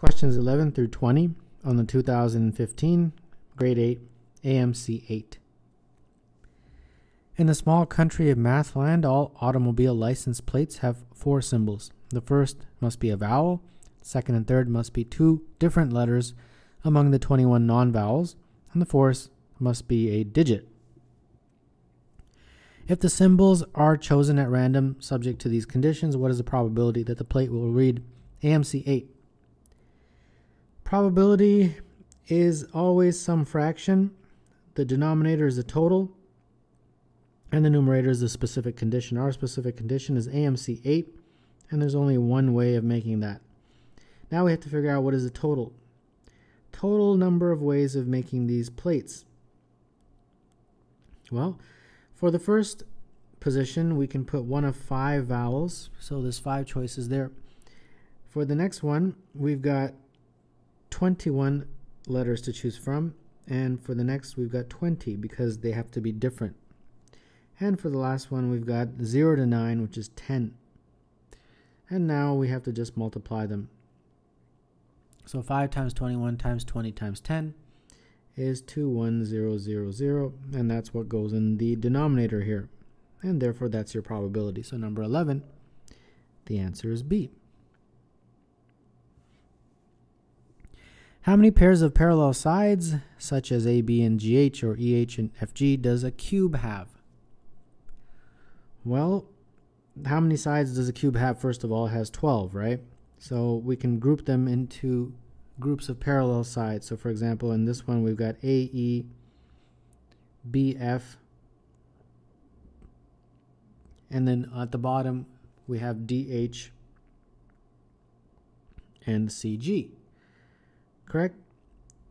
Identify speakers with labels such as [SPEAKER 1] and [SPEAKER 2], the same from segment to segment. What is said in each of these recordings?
[SPEAKER 1] Questions 11 through 20 on the 2015 Grade 8 AMC 8. In the small country of Mathland, all automobile license plates have four symbols. The first must be a vowel, second and third must be two different letters among the 21 non vowels, and the fourth must be a digit. If the symbols are chosen at random, subject to these conditions, what is the probability that the plate will read AMC 8? Probability is always some fraction. The denominator is the total, and the numerator is the specific condition. Our specific condition is AMC 8, and there's only one way of making that. Now we have to figure out what is the total. Total number of ways of making these plates. Well, for the first position, we can put one of five vowels, so there's five choices there. For the next one, we've got 21 letters to choose from. And for the next, we've got 20 because they have to be different. And for the last one, we've got 0 to 9, which is 10. And now we have to just multiply them. So 5 times 21 times 20 times 10 is 21000, and that's what goes in the denominator here. And therefore, that's your probability. So number 11, the answer is B. How many pairs of parallel sides, such as AB and GH or EH and FG, does a cube have? Well, how many sides does a cube have? First of all, it has 12, right? So we can group them into groups of parallel sides. So for example, in this one, we've got AE, BF, and then at the bottom, we have DH and CG correct?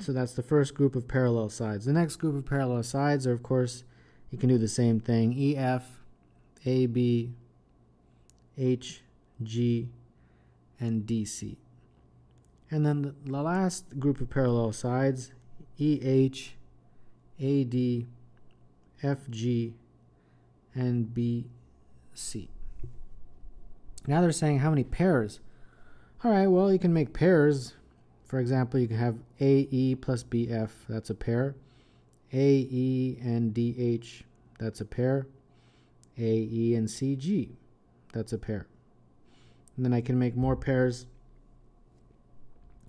[SPEAKER 1] So that's the first group of parallel sides. The next group of parallel sides are, of course, you can do the same thing. EF, AB, H, G, and DC. And then the, the last group of parallel sides, EH, AD, FG, and BC. Now they're saying how many pairs. All right, well, you can make pairs for example, you can have AE plus BF, that's a pair. AE and DH, that's a pair. AE and CG, that's a pair. And then I can make more pairs.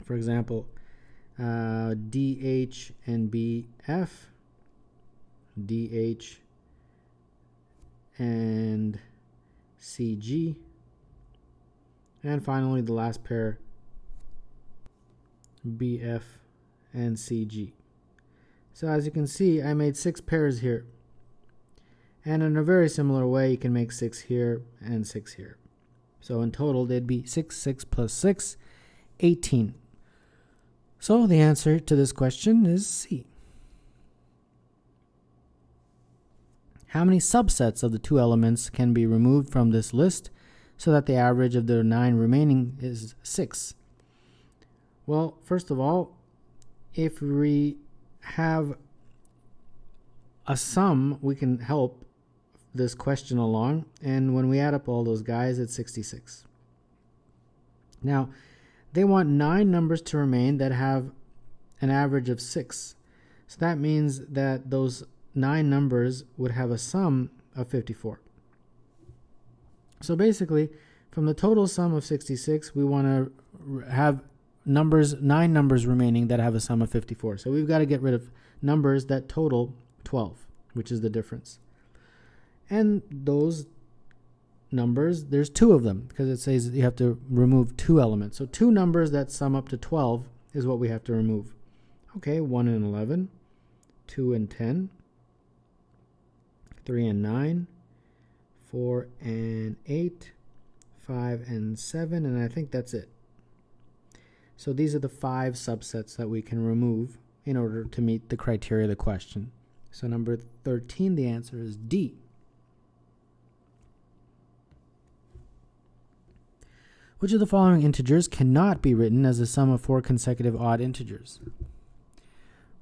[SPEAKER 1] For example, uh, DH and BF, DH and CG. And finally, the last pair BF, and CG. So as you can see, I made six pairs here. And in a very similar way, you can make six here and six here. So in total, they'd be 6, 6 plus 6, 18. So the answer to this question is C. How many subsets of the two elements can be removed from this list so that the average of the nine remaining is 6? Well, first of all, if we have a sum, we can help this question along. And when we add up all those guys, it's 66. Now, they want nine numbers to remain that have an average of six. So that means that those nine numbers would have a sum of 54. So basically, from the total sum of 66, we want to have numbers, nine numbers remaining that have a sum of 54. So we've got to get rid of numbers that total 12, which is the difference. And those numbers, there's two of them because it says you have to remove two elements. So two numbers that sum up to 12 is what we have to remove. Okay, 1 and 11, 2 and 10, 3 and 9, 4 and 8, 5 and 7, and I think that's it. So these are the five subsets that we can remove in order to meet the criteria of the question. So number 13, the answer is D. Which of the following integers cannot be written as the sum of four consecutive odd integers?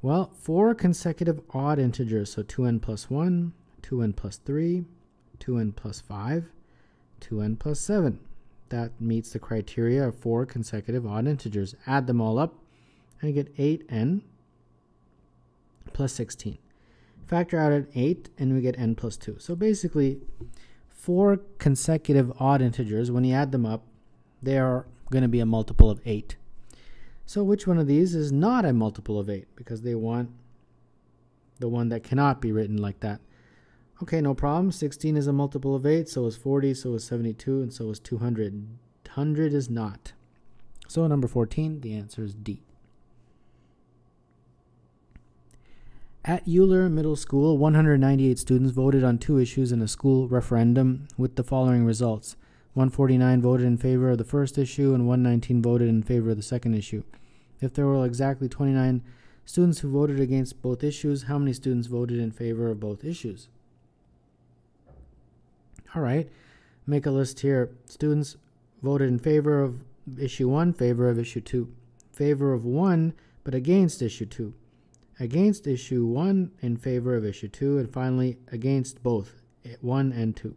[SPEAKER 1] Well, four consecutive odd integers, so 2n plus 1, 2n plus 3, 2n plus 5, 2n plus 7. That meets the criteria of four consecutive odd integers. Add them all up and you get 8n plus 16. Factor out an 8 and we get n plus 2. So basically, four consecutive odd integers, when you add them up, they are going to be a multiple of 8. So which one of these is not a multiple of 8? Because they want the one that cannot be written like that. Okay, no problem. 16 is a multiple of 8, so is 40, so is 72, and so is 200. 100 is not. So number 14, the answer is D. At Euler Middle School, 198 students voted on two issues in a school referendum with the following results 149 voted in favor of the first issue, and 119 voted in favor of the second issue. If there were exactly 29 students who voted against both issues, how many students voted in favor of both issues? All right, make a list here. Students voted in favor of issue 1, favor of issue 2. Favor of 1, but against issue 2 against issue 1 in favor of issue 2, and finally against both eh, 1 and 2.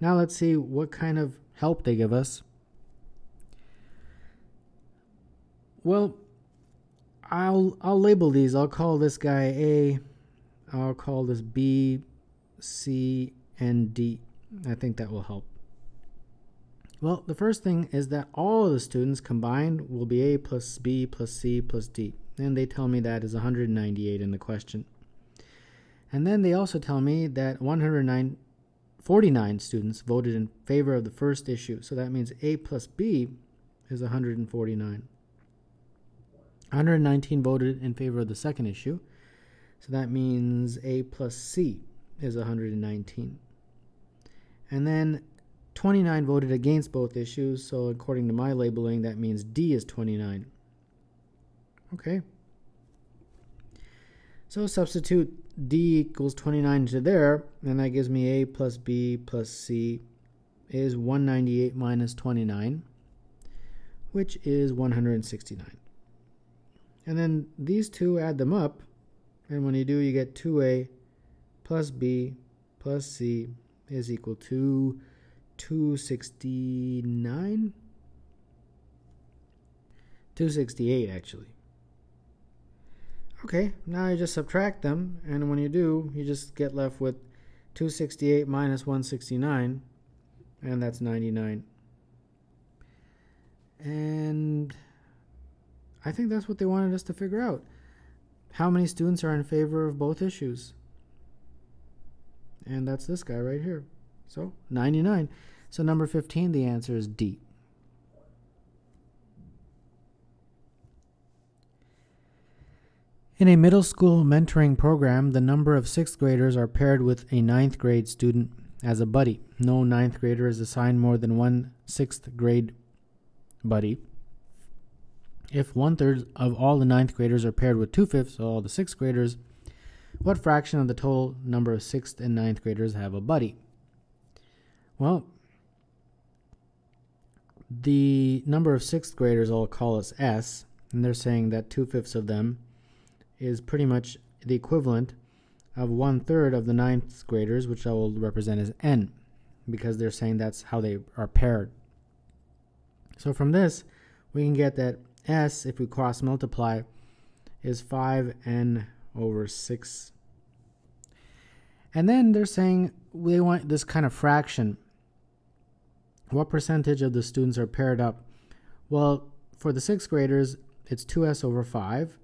[SPEAKER 1] Now let's see what kind of help they give us. Well, I'll I'll label these. I'll call this guy A. I'll call this B, C, and D. I think that will help. Well, the first thing is that all of the students combined will be A plus B plus C plus D and they tell me that is 198 in the question. And then they also tell me that 109, 49 students voted in favor of the first issue. So that means A plus B is 149. 119 voted in favor of the second issue. So that means A plus C is 119. And then 29 voted against both issues. So according to my labeling, that means D is 29. Okay. So substitute d equals 29 into there, and that gives me a plus b plus c is 198 minus 29, which is 169. And then these two add them up, and when you do, you get 2a plus b plus c is equal to 269? 268, actually. Okay, now you just subtract them, and when you do, you just get left with 268 minus 169, and that's 99. And I think that's what they wanted us to figure out. How many students are in favor of both issues? And that's this guy right here. So, 99. So, number 15, the answer is D. In a middle school mentoring program, the number of sixth graders are paired with a ninth grade student as a buddy. No ninth grader is assigned more than one sixth grade buddy. If one third of all the ninth graders are paired with two fifths of all the sixth graders, what fraction of the total number of sixth and ninth graders have a buddy? Well, the number of sixth graders I'll call us S, and they're saying that two fifths of them is pretty much the equivalent of one third of the ninth graders, which I will represent as n, because they're saying that's how they are paired. So from this, we can get that s, if we cross multiply, is 5n over 6. And then they're saying they want this kind of fraction. What percentage of the students are paired up? Well, for the sixth graders, it's 2s over 5.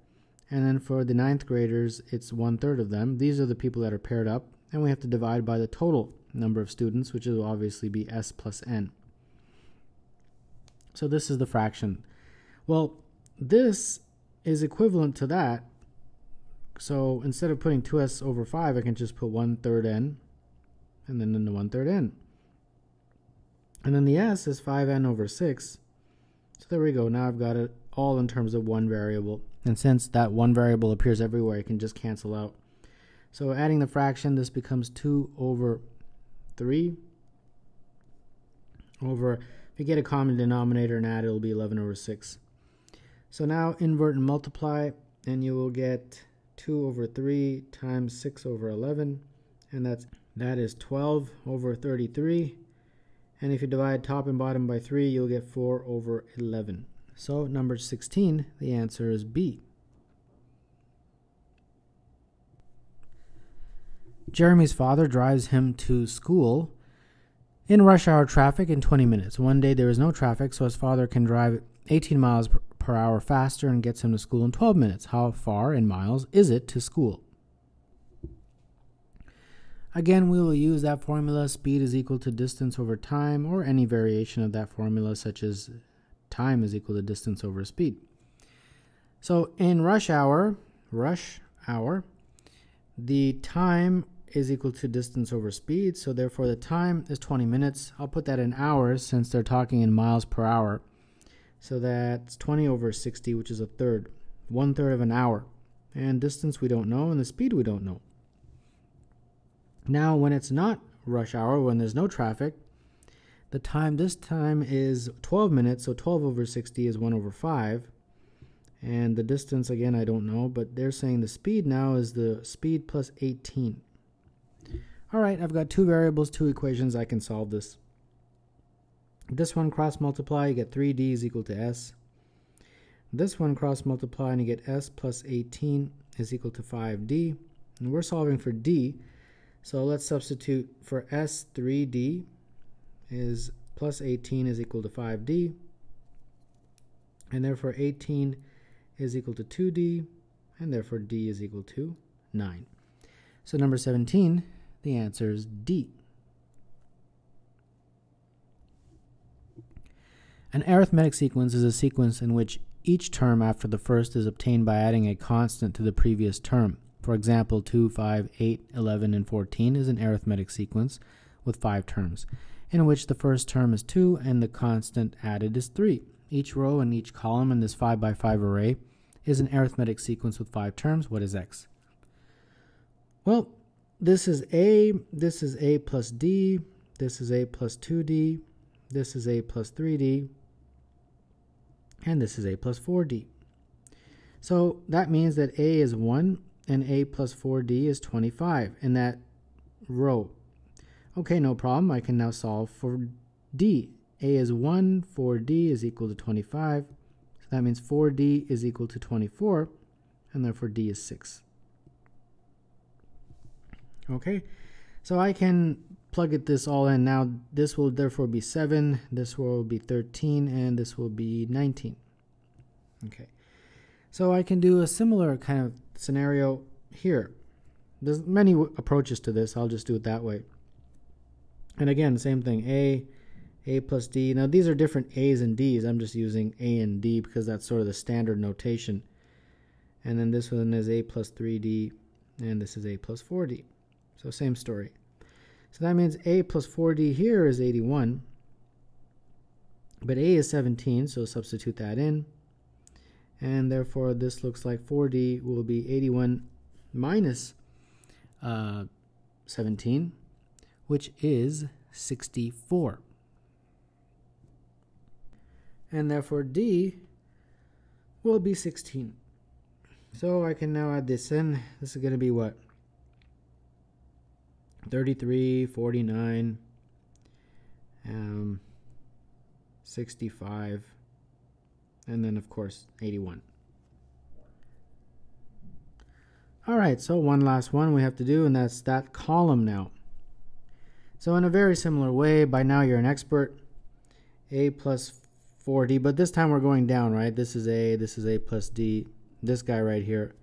[SPEAKER 1] And then for the ninth graders, it's one third of them. These are the people that are paired up. And we have to divide by the total number of students, which will obviously be s plus n. So this is the fraction. Well, this is equivalent to that. So instead of putting 2s over 5, I can just put 1 third n and then in the 1 third n. And then the s is 5n over 6. So there we go. Now I've got it all in terms of one variable. And since that one variable appears everywhere, it can just cancel out. So adding the fraction, this becomes 2 over 3 over, if you get a common denominator and add, it'll be 11 over 6. So now invert and multiply, and you will get 2 over 3 times 6 over 11, and that's that is 12 over 33, And if you divide top and bottom by 3, you'll get 4 over 11. So number 16, the answer is B. Jeremy's father drives him to school in rush hour traffic in 20 minutes. One day there is no traffic, so his father can drive 18 miles per hour faster and gets him to school in 12 minutes. How far in miles is it to school? Again, we will use that formula speed is equal to distance over time or any variation of that formula such as time is equal to distance over speed. So in rush hour, rush hour, the time is equal to distance over speed. So therefore the time is 20 minutes. I'll put that in hours since they're talking in miles per hour. So that's 20 over 60, which is a third, one third of an hour. And distance we don't know, and the speed we don't know. Now, when it's not rush hour, when there's no traffic, the time this time is 12 minutes, so 12 over 60 is 1 over 5. And the distance, again, I don't know, but they're saying the speed now is the speed plus 18. All right, I've got two variables, two equations. I can solve this. This one cross multiply, you get 3d is equal to s. This one cross multiply and you get s plus 18 is equal to 5d. And we're solving for d, so let's substitute for S 3D is plus 18 is equal to 5D. And therefore 18 is equal to 2D. And therefore D is equal to 9. So number 17, the answer is D. An arithmetic sequence is a sequence in which each term after the first is obtained by adding a constant to the previous term. For example, 2, 5, 8, 11, and 14 is an arithmetic sequence with five terms, in which the first term is 2 and the constant added is 3. Each row and each column in this 5 by 5 array is an arithmetic sequence with five terms. What is x? Well, this is a, this is a plus d, this is a plus 2d, this is a plus 3d, and this is a plus 4d. So that means that a is 1 and a plus 4d is 25 in that row. Okay, no problem. I can now solve for d. a is 1, 4d is equal to 25. So that means 4d is equal to 24, and therefore d is 6. Okay, so I can plug it this all in. Now this will therefore be 7, this will be 13, and this will be 19. Okay, so I can do a similar kind of scenario here. There's many approaches to this. I'll just do it that way. And again, same thing. A, A plus D. Now these are different A's and D's. I'm just using A and D because that's sort of the standard notation. And then this one is A plus 3D, and this is A plus 4D. So same story. So that means A plus 4D here is 81. But A is 17, so substitute that in and therefore this looks like 4D will be 81 minus, uh, 17, which is 64. And therefore D will be 16. So I can now add this in. This is going to be what? 33, 49, um, 65, and then of course 81. All right, so one last one we have to do, and that's that column now. So in a very similar way, by now you're an expert. A plus 4D, but this time we're going down, right? This is A, this is A plus D. This guy right here.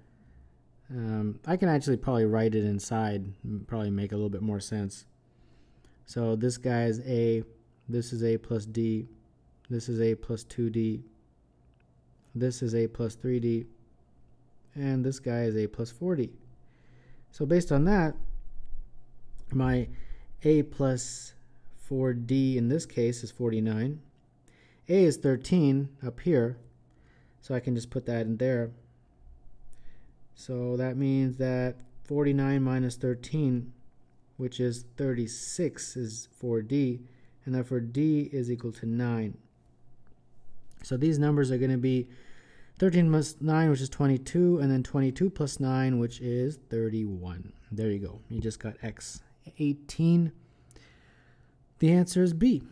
[SPEAKER 1] Um, I can actually probably write it inside, probably make a little bit more sense. So this guy is A, this is A plus D, this is A plus 2D, this is a plus 3D, and this guy is a plus 4D. So based on that, my a plus 4D in this case is 49. A is 13 up here, so I can just put that in there. So that means that 49 minus 13, which is 36, is four d, and therefore D is equal to 9. So these numbers are going to be 13 plus 9, which is 22, and then 22 plus 9, which is 31. There you go. You just got X. 18. The answer is B.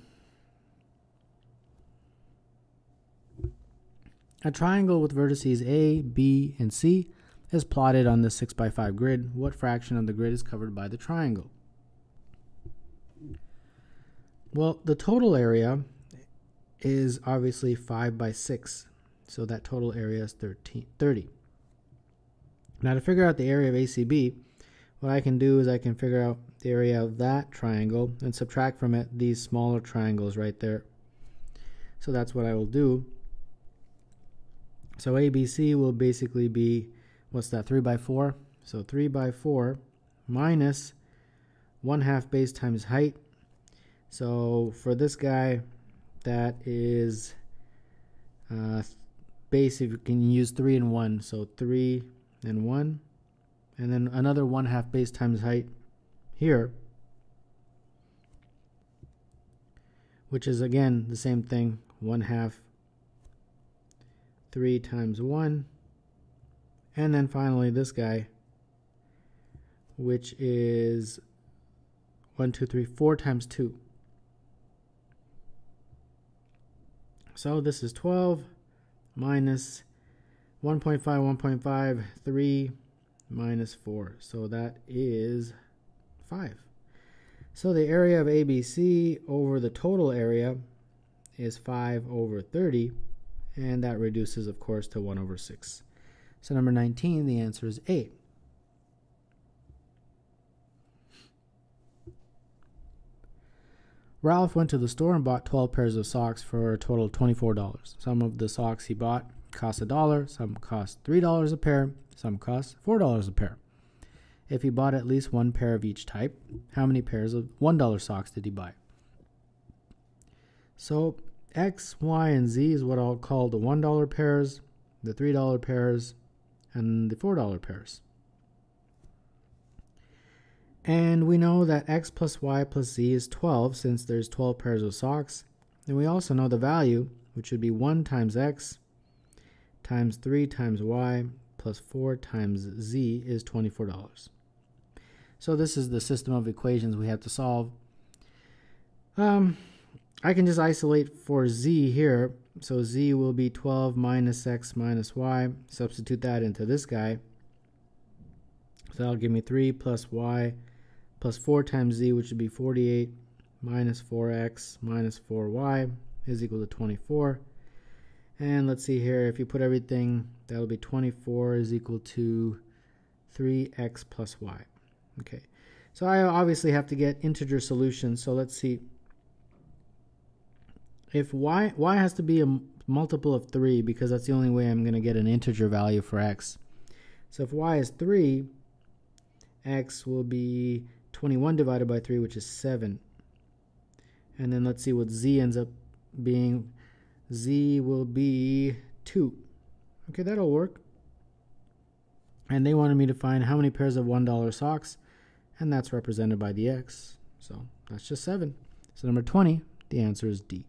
[SPEAKER 1] A triangle with vertices A, B, and C is plotted on the 6x5 grid. What fraction of the grid is covered by the triangle? Well, the total area is obviously 5 by 6, so that total area is 13, 30. Now to figure out the area of ACB, what I can do is I can figure out the area of that triangle and subtract from it these smaller triangles right there. So that's what I will do. So ABC will basically be, what's that, 3 by 4? So 3 by 4 minus 1 half base times height. So for this guy, that is uh, base, if you can use 3 and 1. So 3 and 1. And then another 1 half base times height here, which is again the same thing, 1 half 3 times 1. And then finally this guy, which is 1, 2, 3, 4 times 2. So this is 12 minus 1.5, 1.5, 3 minus 4. So that is 5. So the area of ABC over the total area is 5 over 30, and that reduces, of course, to 1 over 6. So number 19, the answer is 8. Ralph went to the store and bought 12 pairs of socks for a total of $24. Some of the socks he bought cost a dollar, some cost $3 a pair, some cost $4 a pair. If he bought at least one pair of each type, how many pairs of $1 socks did he buy? So X, Y, and Z is what I'll call the $1 pairs, the $3 pairs, and the $4 pairs. And we know that x plus y plus z is 12 since there's 12 pairs of socks. And we also know the value, which would be 1 times x times 3 times y plus 4 times z is $24. So this is the system of equations we have to solve. Um, I can just isolate for z here. So z will be 12 minus x minus y. Substitute that into this guy. So that'll give me 3 plus y plus 4 times z, which would be 48 minus 4x minus 4y is equal to 24. And let's see here, if you put everything, that'll be 24 is equal to 3x plus y. Okay, so I obviously have to get integer solutions. So let's see. If y, y has to be a multiple of 3 because that's the only way I'm going to get an integer value for x. So if y is 3, x will be 21 divided by 3, which is 7. And then let's see what z ends up being. z will be 2. Okay, that'll work. And they wanted me to find how many pairs of $1 socks, and that's represented by the x. So that's just 7. So number 20, the answer is D.